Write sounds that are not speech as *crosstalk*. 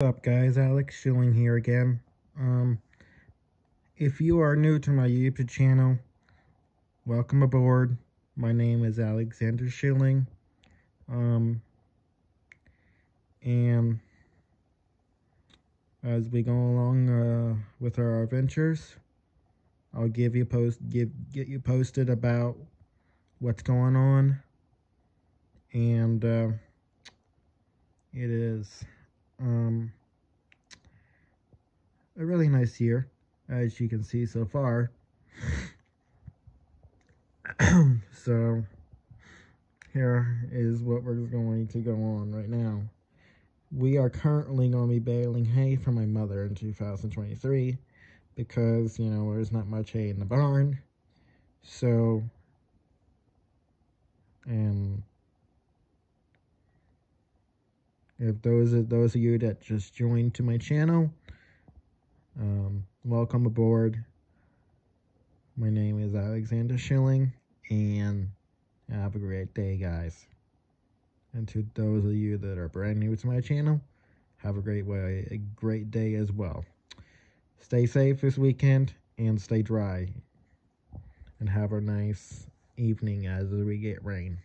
What's up guys, Alex Schilling here again. Um, if you are new to my YouTube channel, welcome aboard. My name is Alexander Schilling. Um, and as we go along uh, with our adventures, I'll give you post give get you posted about what's going on. And uh, it is um, really nice year, as you can see so far. *clears throat* so, here is what we're going to go on right now. We are currently going to be baling hay for my mother in 2023 because, you know, there's not much hay in the barn. So, and if those are those of you that just joined to my channel um, welcome aboard. My name is alexander schilling and have a great day guys. And to those of you that are brand new to my channel have a great way a great day as well. Stay safe this weekend and stay dry. And have a nice evening as we get rain